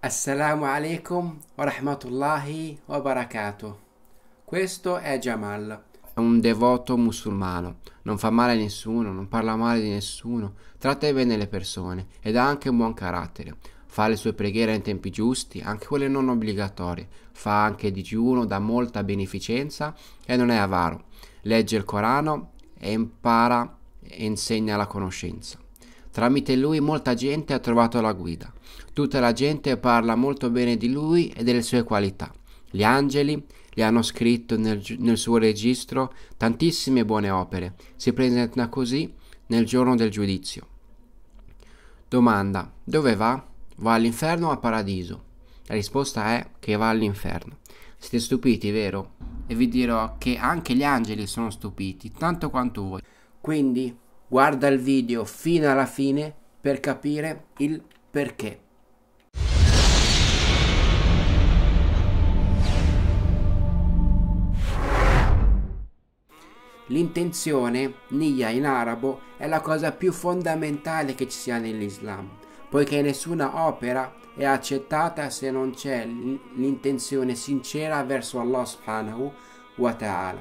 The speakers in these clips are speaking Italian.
Assalamu alaikum wa rahmatullahi wa barakatuh. Questo è Jamal, è un devoto musulmano, non fa male a nessuno, non parla male di nessuno, tratta bene le persone ed ha anche un buon carattere. Fa le sue preghiere in tempi giusti, anche quelle non obbligatorie, fa anche digiuno, dà molta beneficenza e non è avaro. Legge il Corano e impara e insegna la conoscenza. Tramite lui molta gente ha trovato la guida. Tutta la gente parla molto bene di lui e delle sue qualità. Gli angeli gli hanno scritto nel, nel suo registro tantissime buone opere. Si presenta così nel giorno del giudizio. Domanda: dove va? Va all'inferno o al paradiso? La risposta è che va all'inferno. Siete stupiti, vero? E vi dirò che anche gli angeli sono stupiti, tanto quanto voi. Quindi guarda il video fino alla fine per capire il perché. L'intenzione, niya in arabo, è la cosa più fondamentale che ci sia nell'Islam, poiché nessuna opera è accettata se non c'è l'intenzione sincera verso Allah subhanahu wa ta'ala.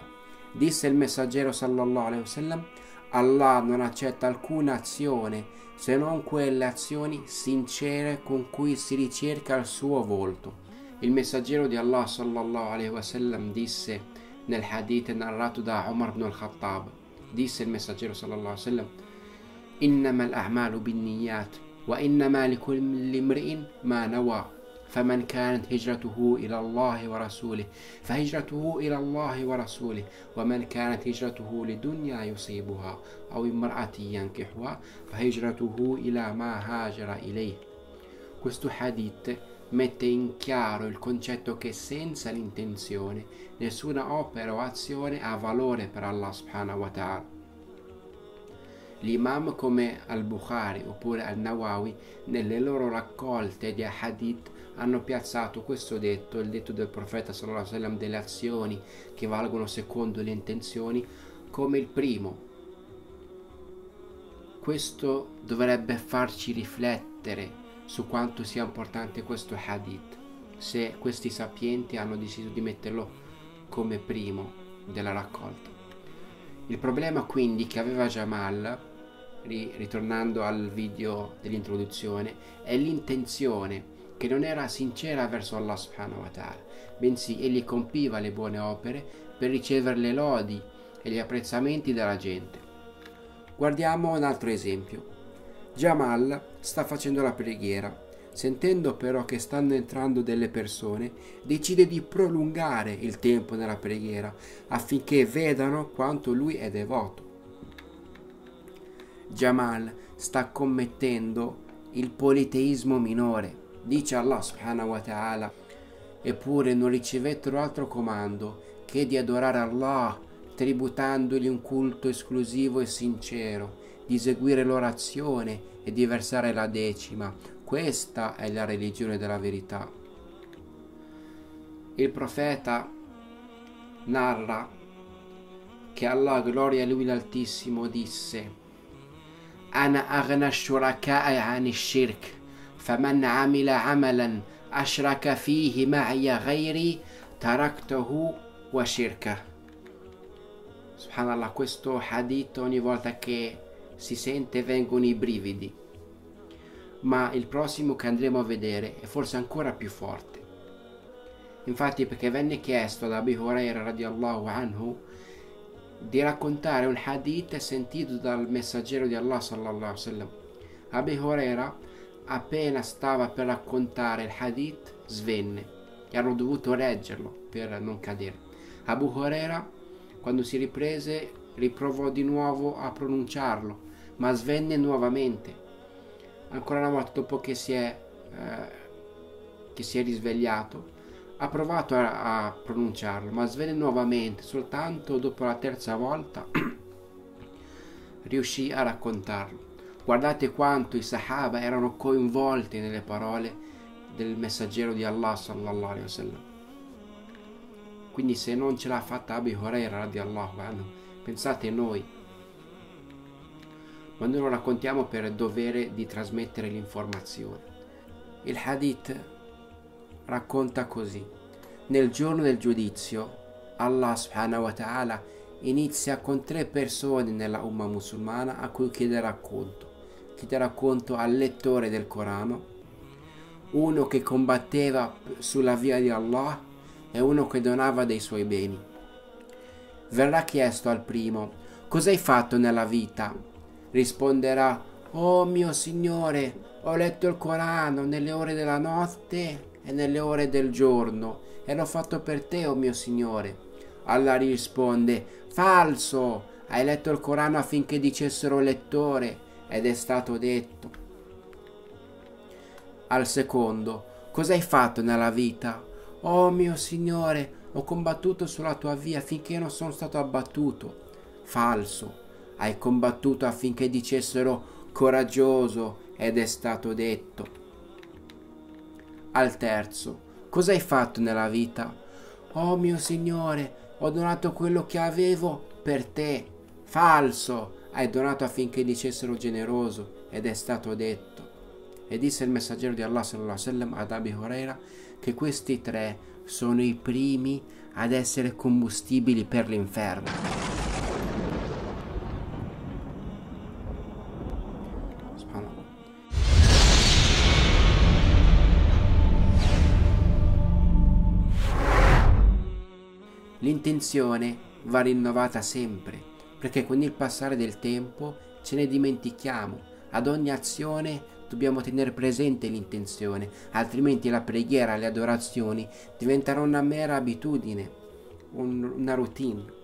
Disse il messaggero sallallahu alaihi wasallam, Allah non accetta alcuna azione se non quelle azioni sincere con cui si ricerca il suo volto. Il messaggero di Allah sallallahu alaihi wasallam disse nel hadith narrato da Umar ibn al-Khattab. Disse il messaggero sallallahu alaihi wasallam: "Innama al-a'malu bin-niyyat wa innama likulli imri'in ma nawa." فمن كانت هجرته إلى الله ورسوله فهجرته إلى الله ورسوله ومن كانت هجرته لدنيا يصيبها أو امرأة ينكحها فهجرته إلى ما هاجر إليه Questo hadith mette in chiaro il concetto che senza l'intenzione nessuna opera o azione ha valore per Allah subhanahu wa ta'ala. L'imam come al-Bukhari oppure al-Nawawi nelle loro raccolte di hadith hanno piazzato questo detto, il detto del profeta sallallahu alaihi wasallam delle azioni che valgono secondo le intenzioni come il primo. Questo dovrebbe farci riflettere su quanto sia importante questo hadith, se questi sapienti hanno deciso di metterlo come primo della raccolta. Il problema quindi che aveva Jamal, ritornando al video dell'introduzione, è l'intenzione che non era sincera verso Allah subhanahu wa ta'ala, bensì egli compiva le buone opere per ricevere le lodi e gli apprezzamenti della gente. Guardiamo un altro esempio. Jamal sta facendo la preghiera. Sentendo però che stanno entrando delle persone, decide di prolungare il tempo nella preghiera affinché vedano quanto lui è devoto. Jamal sta commettendo il politeismo minore. Dice Allah subhanahu wa ta'ala, eppure non ricevettero altro comando che di adorare Allah, tributandogli un culto esclusivo e sincero di eseguire l'orazione e di versare la decima. Questa è la religione della verità. Il profeta narra che Allah, gloria a lui l'Altissimo, disse أنا أغنى الشركاء عن الشرك فمن عمل عملا أشرك فيه معي غيري تركته وشركه Subhanallah, questo hadith ogni volta che si sente vengono i brividi. ma il prossimo che andremo a vedere è forse ancora più forte. Infatti perché venne chiesto ad Abi Huraira radiallahu anhu di raccontare un hadith sentito dal messaggero di Allah sallallahu alaihi wasallam. Abi Huraira appena stava per raccontare il hadith svenne e hanno dovuto reggerlo per non cadere. Abu Huraira quando si riprese riprovò di nuovo a pronunciarlo ma svenne nuovamente. Ancora una volta dopo che si è, eh, che si è risvegliato, ha provato a, a pronunciarlo, ma svenne nuovamente, soltanto dopo la terza volta riuscì a raccontarlo. Guardate quanto i Sahaba erano coinvolti nelle parole del messaggero di Allah sallallahu alaihi wasallam. Quindi se non ce l'ha fatta Abi Huraira radiallahu anhu, pensate noi ma noi lo raccontiamo per dovere di trasmettere l'informazione. Il hadith racconta così. Nel giorno del giudizio, Allah subhanahu wa ta'ala inizia con tre persone nella umma musulmana a cui chiederà conto. Chiederà conto al lettore del Corano, uno che combatteva sulla via di Allah e uno che donava dei suoi beni. Verrà chiesto al primo, cosa hai fatto nella vita? Risponderà, oh mio Signore, ho letto il Corano nelle ore della notte e nelle ore del giorno e l'ho fatto per te, oh mio Signore. Allah risponde, falso, hai letto il Corano affinché dicessero lettore ed è stato detto. Al secondo, cosa hai fatto nella vita? Oh mio Signore, ho combattuto sulla tua via finché non sono stato abbattuto. Falso, hai combattuto affinché dicessero coraggioso ed è stato detto. Al terzo, cosa hai fatto nella vita? Oh mio Signore, ho donato quello che avevo per te. Falso, hai donato affinché dicessero generoso ed è stato detto. E disse il messaggero di Allah sallallahu alaihi ad Abi Huraira che questi tre sono i primi ad essere combustibili per l'inferno. L'intenzione va rinnovata sempre, perché con il passare del tempo ce ne dimentichiamo. Ad ogni azione dobbiamo tenere presente l'intenzione, altrimenti la preghiera le adorazioni diventeranno una mera abitudine, un, una routine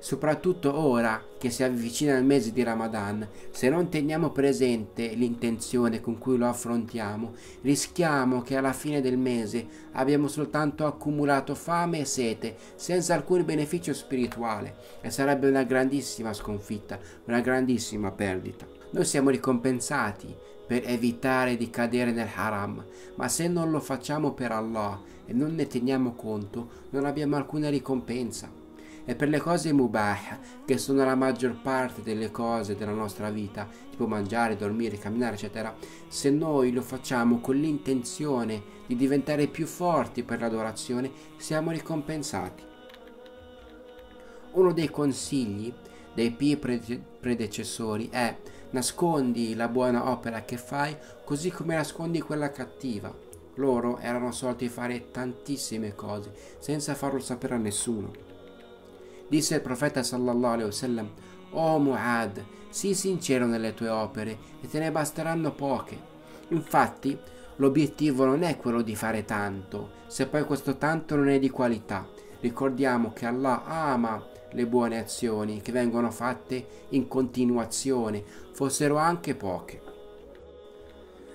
soprattutto ora che si avvicina il mese di Ramadan, se non teniamo presente l'intenzione con cui lo affrontiamo, rischiamo che alla fine del mese abbiamo soltanto accumulato fame e sete senza alcun beneficio spirituale e sarebbe una grandissima sconfitta, una grandissima perdita. Noi siamo ricompensati per evitare di cadere nel haram, ma se non lo facciamo per Allah e non ne teniamo conto, non abbiamo alcuna ricompensa e per le cose mubah, che sono la maggior parte delle cose della nostra vita, tipo mangiare, dormire, camminare, eccetera, se noi lo facciamo con l'intenzione di diventare più forti per l'adorazione, siamo ricompensati. Uno dei consigli dei più predecessori è nascondi la buona opera che fai così come nascondi quella cattiva. Loro erano soliti fare tantissime cose senza farlo sapere a nessuno. Disse il profeta sallallahu alaihi wasallam, O Muad, sii sincero nelle tue opere e te ne basteranno poche. Infatti, l'obiettivo non è quello di fare tanto, se poi questo tanto non è di qualità. Ricordiamo che Allah ama le buone azioni che vengono fatte in continuazione, fossero anche poche.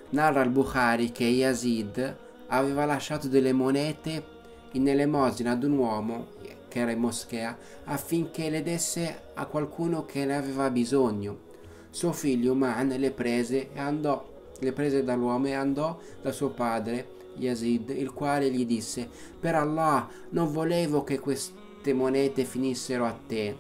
Narra il Bukhari che Yazid aveva lasciato delle monete in elemosina ad un uomo che era in moschea affinché le desse a qualcuno che ne aveva bisogno. Suo figlio Man le prese e andò, le prese dall'uomo e andò da suo padre Yazid, il quale gli disse: Per Allah, non volevo che queste monete finissero a te.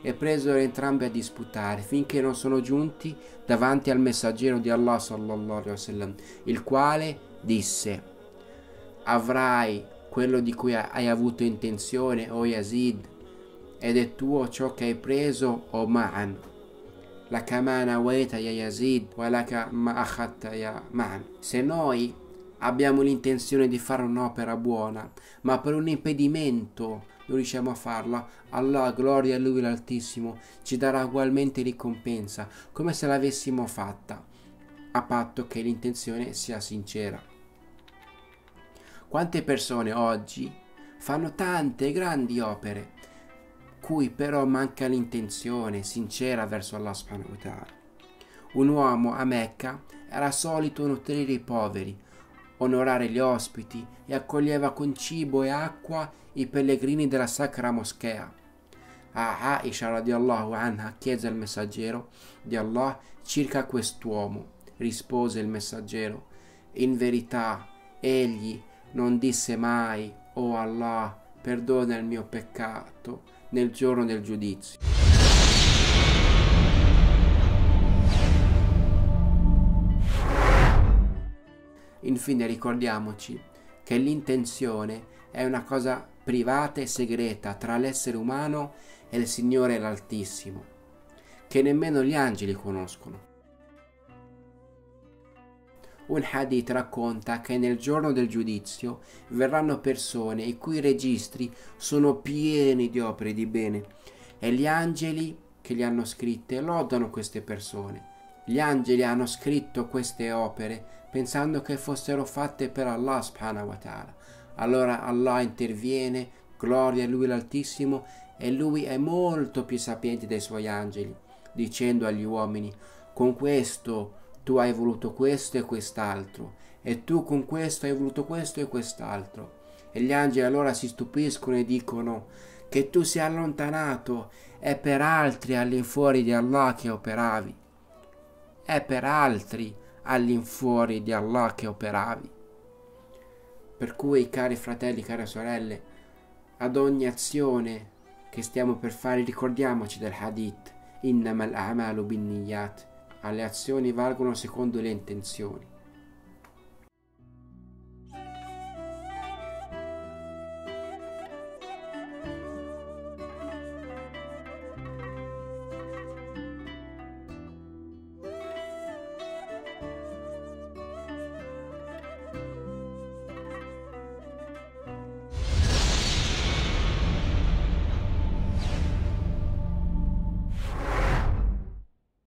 E presero entrambi a disputare finché non sono giunti davanti al messaggero di Allah sallallahu alaihi wasallam, il quale disse: Avrai quello di cui hai avuto intenzione, o Yazid, ed è tuo ciò che hai preso, o Ma'an. La kamana waita ya Yazid, wa laka ma'akhatta ya Ma'an. Se noi abbiamo l'intenzione di fare un'opera buona, ma per un impedimento non riusciamo a farla, Allah, gloria a Lui l'Altissimo, ci darà ugualmente ricompensa, come se l'avessimo fatta, a patto che l'intenzione sia sincera. Quante persone oggi fanno tante grandi opere, cui però manca l'intenzione sincera verso Allah subhanahu wa ta'ala. Un uomo a Mecca era solito nutrire i poveri, onorare gli ospiti e accoglieva con cibo e acqua i pellegrini della sacra moschea. A Aisha radiallahu anha chiese al messaggero di Allah circa quest'uomo. Rispose il messaggero, in verità egli non disse mai, oh Allah, perdona il mio peccato nel giorno del giudizio. Infine ricordiamoci che l'intenzione è una cosa privata e segreta tra l'essere umano e il Signore l'Altissimo, che nemmeno gli angeli conoscono. Un hadith racconta che nel giorno del giudizio verranno persone i cui registri sono pieni di opere di bene e gli angeli che li hanno scritte lodano queste persone. Gli angeli hanno scritto queste opere pensando che fossero fatte per Allah subhanahu wa ta'ala. Allora Allah interviene, gloria a Lui l'Altissimo e Lui è molto più sapiente dei Suoi angeli, dicendo agli uomini, con questo tu hai voluto questo e quest'altro, e tu con questo hai voluto questo e quest'altro. E gli angeli allora si stupiscono e dicono che tu sia allontanato, è per altri all'infuori di Allah che operavi. È per altri all'infuori di Allah che operavi. Per cui, cari fratelli, care sorelle, ad ogni azione che stiamo per fare ricordiamoci del hadith, innamal a'malu bin niyat alle azioni valgono secondo le intenzioni.